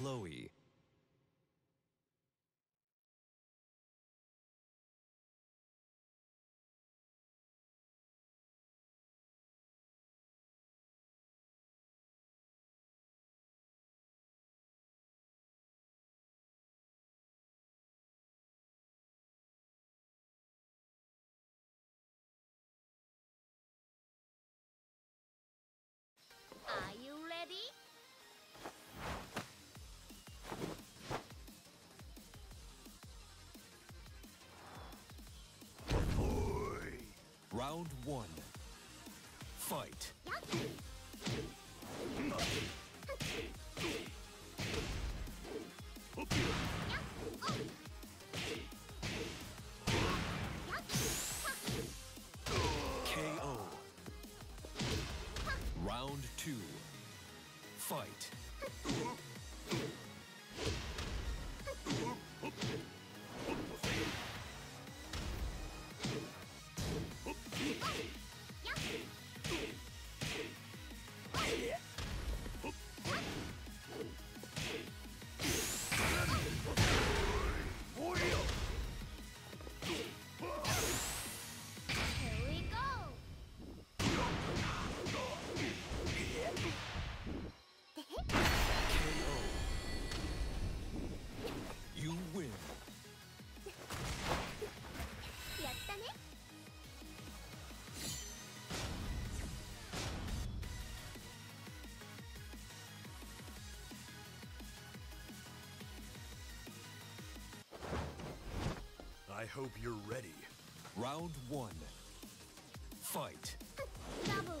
Chloe. Round one. Fight. hope you're ready. Round one. Fight. Double.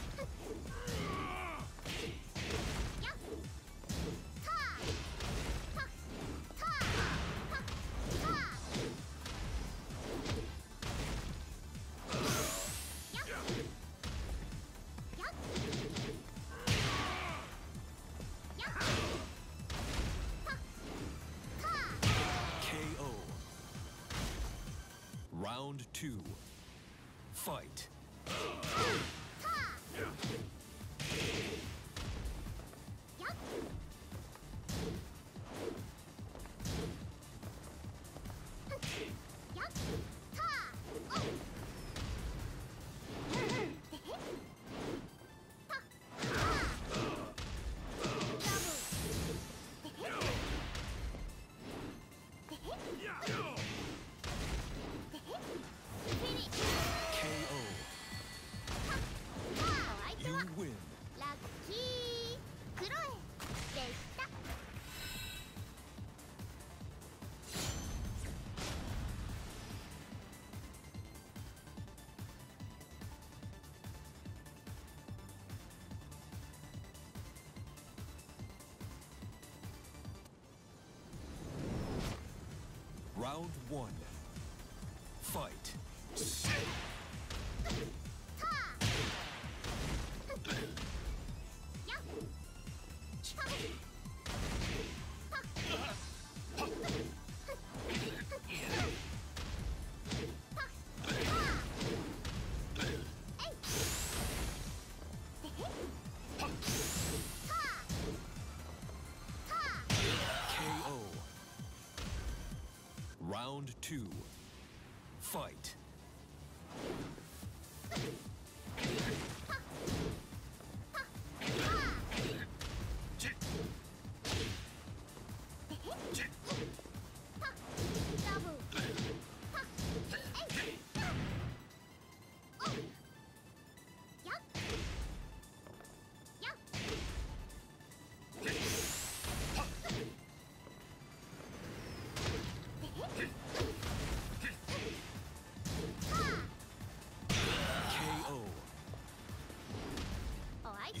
Two. Fight. Round one. Fight. Round two. Fight. お相手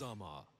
Jin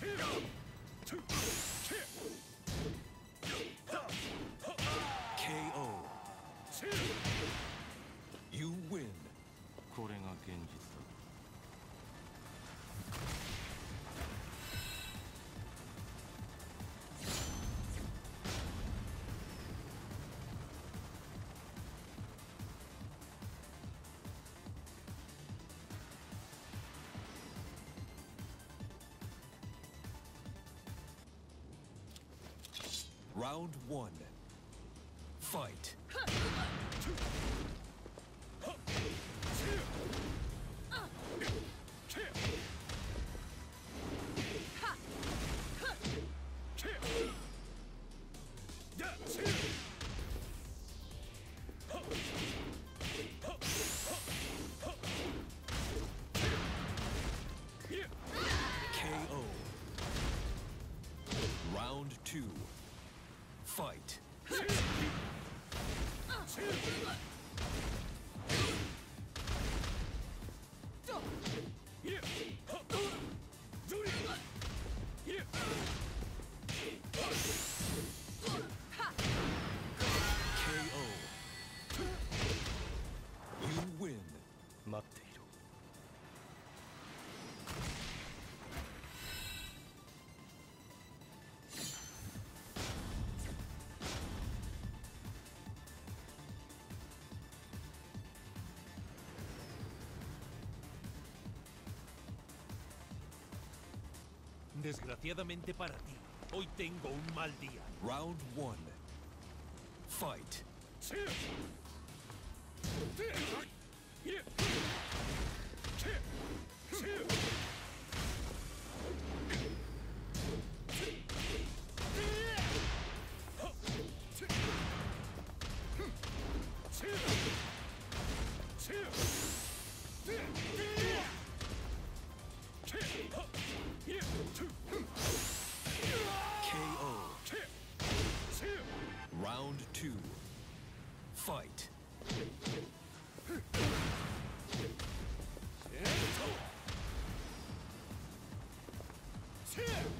KO. Round one. Fight. Fight. Desgraciadamente para ti, hoy tengo un mal día. Round one. Fight. KO.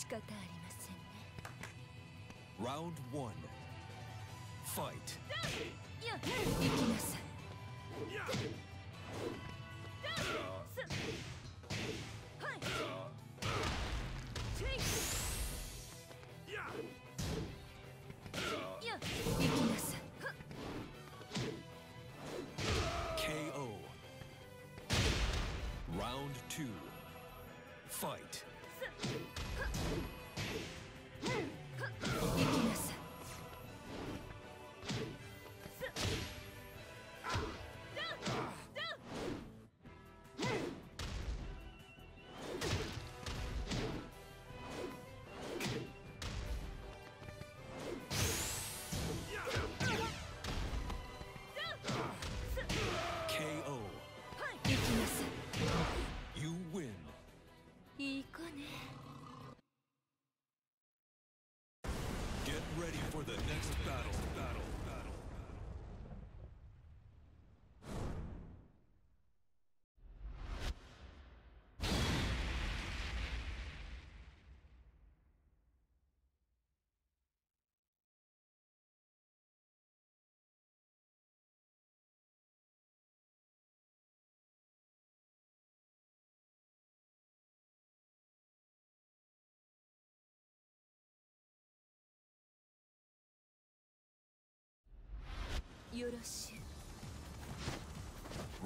仕方ありませんね。Round 1 Fight. きなさい。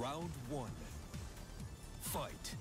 Round one. Fight.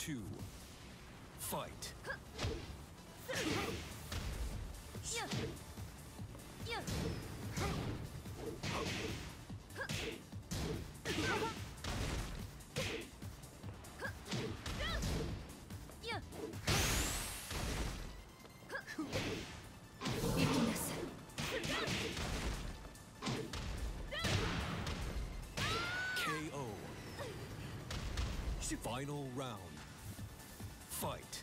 two, fight. Final round. Fight.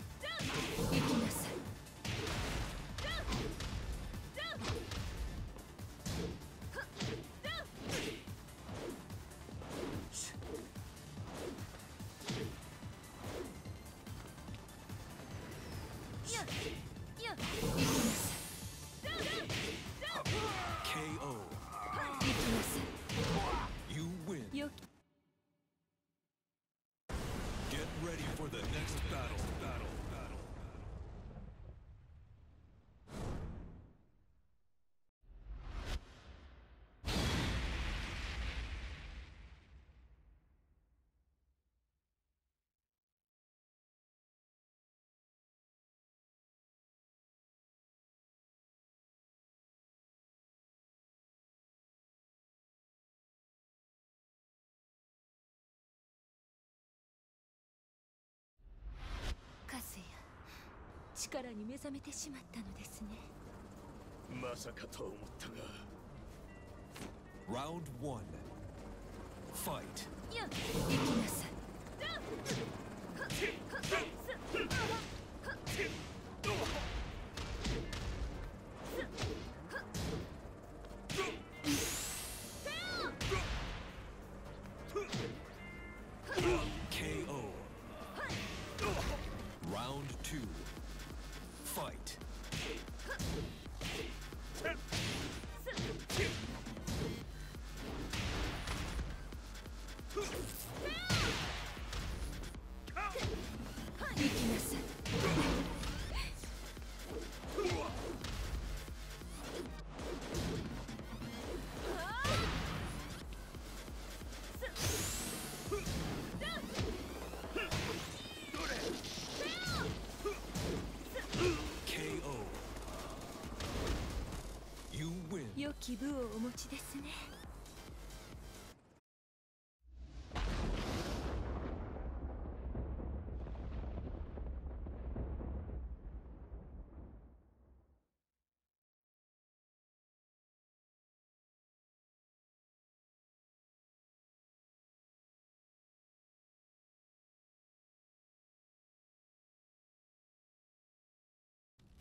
力に目覚めてしまったのですねまさかと思ったが Round one. Fight. 行きなさい. 気分をお持ちですね。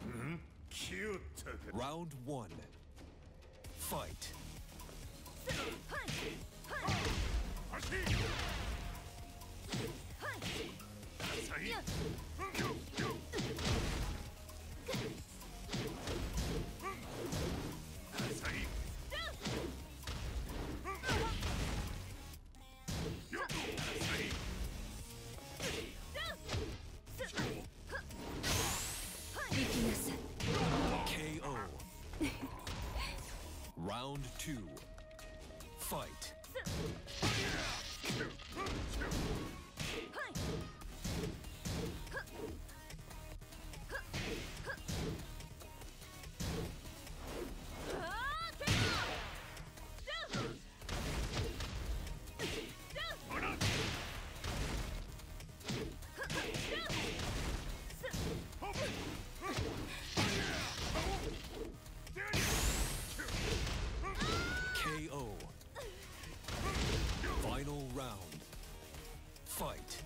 ん？Round one. Fight. 行 round. Fight.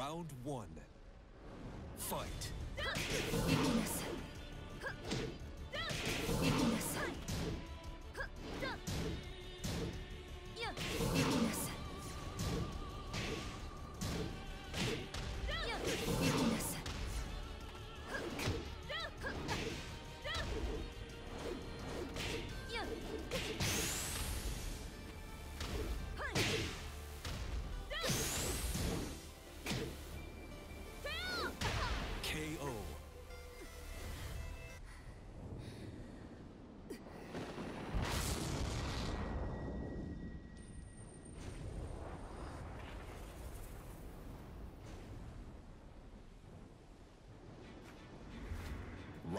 Round one. Fight.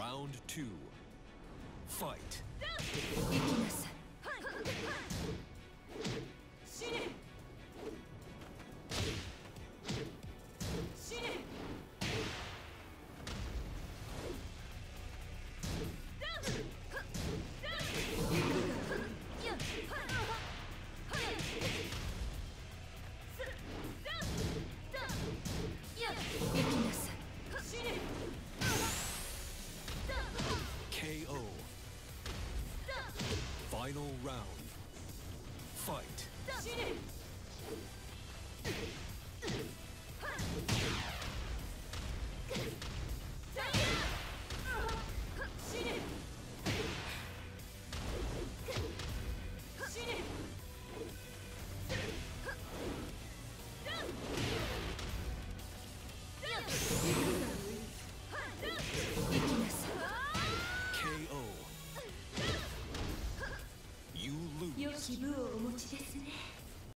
Round two. Fight. You